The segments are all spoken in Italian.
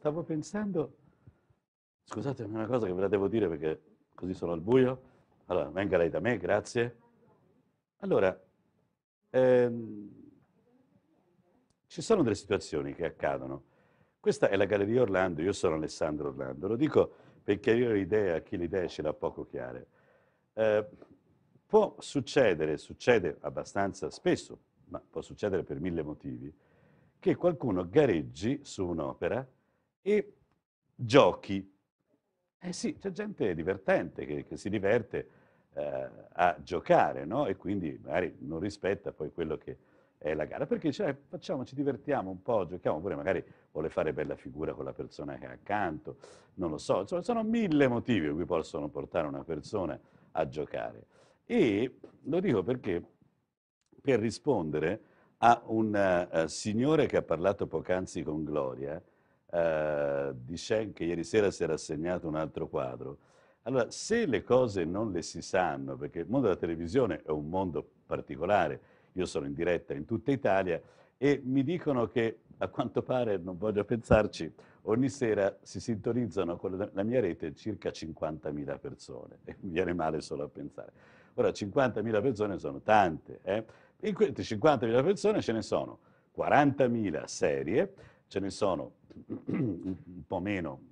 Stavo pensando, scusatemi una cosa che ve la devo dire perché così sono al buio. Allora, venga lei da me, grazie. Allora, ehm, ci sono delle situazioni che accadono. Questa è la Galleria Orlando, io sono Alessandro Orlando, lo dico per chiarire l'idea a chi l'idea ce l'ha poco chiare. Eh, può succedere, succede abbastanza spesso, ma può succedere per mille motivi, che qualcuno gareggi su un'opera e giochi. Eh sì, c'è gente divertente che, che si diverte eh, a giocare, no? E quindi magari non rispetta poi quello che è la gara, perché cioè, facciamo, ci divertiamo un po', giochiamo pure, magari vuole fare bella figura con la persona che è accanto, non lo so, insomma, sono mille motivi cui possono portare una persona a giocare. E lo dico perché per rispondere a un uh, signore che ha parlato poc'anzi con Gloria, eh, di Schenck che ieri sera si era assegnato un altro quadro. Allora, se le cose non le si sanno, perché il mondo della televisione è un mondo particolare, io sono in diretta in tutta Italia e mi dicono che a quanto pare, non voglio pensarci, ogni sera si sintonizzano con la mia rete circa 50.000 persone e mi viene male solo a pensare. Ora, 50.000 persone sono tante, eh? in queste 50.000 persone ce ne sono 40.000 serie, ce ne sono un po' meno,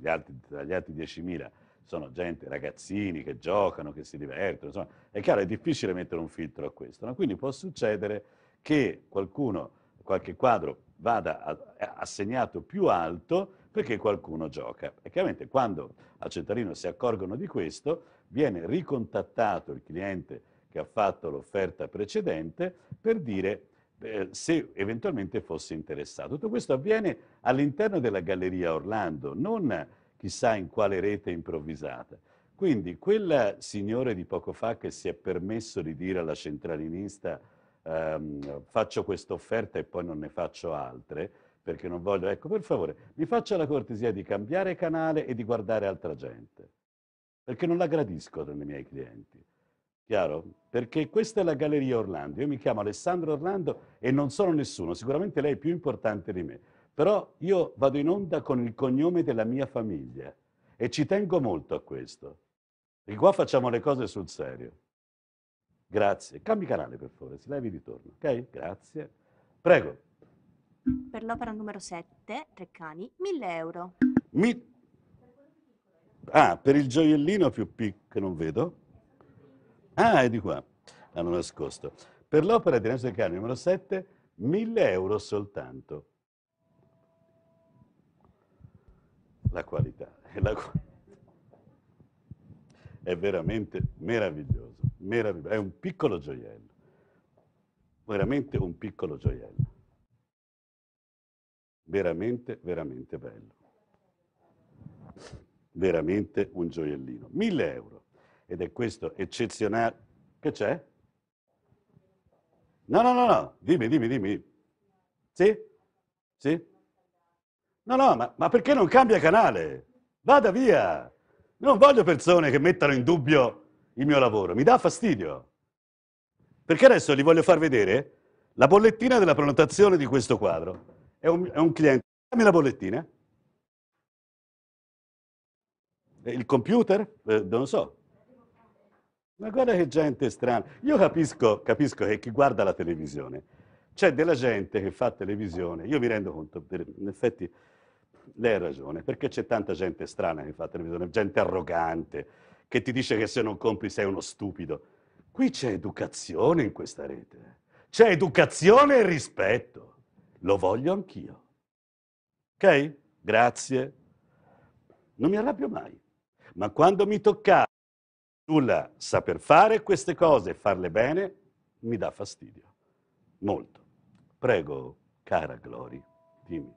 gli altri, tra gli altri 10.000 sono gente, ragazzini che giocano, che si divertono, insomma, è chiaro, è difficile mettere un filtro a questo, no? quindi può succedere che qualcuno, qualche quadro vada assegnato più alto perché qualcuno gioca. E chiaramente quando al centralino si accorgono di questo, viene ricontattato il cliente che ha fatto l'offerta precedente per dire eh, se eventualmente fosse interessato. Tutto questo avviene all'interno della Galleria Orlando, non chissà in quale rete improvvisata. Quindi quel signore di poco fa che si è permesso di dire alla centralinista ehm, faccio questa offerta e poi non ne faccio altre, perché non voglio, ecco per favore, mi faccia la cortesia di cambiare canale e di guardare altra gente, perché non la gradisco tra i miei clienti. Chiaro? Perché questa è la Galleria Orlando. Io mi chiamo Alessandro Orlando e non sono nessuno. Sicuramente lei è più importante di me. Però io vado in onda con il cognome della mia famiglia e ci tengo molto a questo. E qua facciamo le cose sul serio. Grazie. Cambi canale per favore, si levi di torno. Ok? Grazie. Prego. Per l'opera numero 7, Treccani, 1000 euro. Mi... Ah, per il gioiellino più piccolo che non vedo? Ah, è di qua. L'hanno nascosto. Per l'opera di Renzo Carni numero 7, 1000 euro soltanto. La qualità. La qu... È veramente meraviglioso, meraviglioso. È un piccolo gioiello. Veramente un piccolo gioiello. Veramente, veramente bello. Veramente un gioiellino. 1000 euro ed è questo eccezionale. Che c'è? No, no, no, no, dimmi, dimmi, dimmi. Sì? Sì? No, no, ma, ma perché non cambia canale? Vada via! Non voglio persone che mettano in dubbio il mio lavoro, mi dà fastidio. Perché adesso gli voglio far vedere la bollettina della prenotazione di questo quadro. È un, è un cliente. Dammi la bollettina. Il computer? Eh, non lo so. Ma guarda che gente strana. Io capisco, capisco che chi guarda la televisione, c'è della gente che fa televisione, io mi rendo conto, in effetti lei ha ragione, perché c'è tanta gente strana che fa televisione, gente arrogante, che ti dice che se non compri sei uno stupido. Qui c'è educazione in questa rete, c'è educazione e rispetto. Lo voglio anch'io. Ok? Grazie. Non mi arrabbio mai. Ma quando mi toccava sul saper fare queste cose e farle bene mi dà fastidio, molto. Prego, cara Glory, dimmi.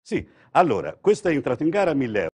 Sì, allora, questo è entrato in gara a 1000 euro.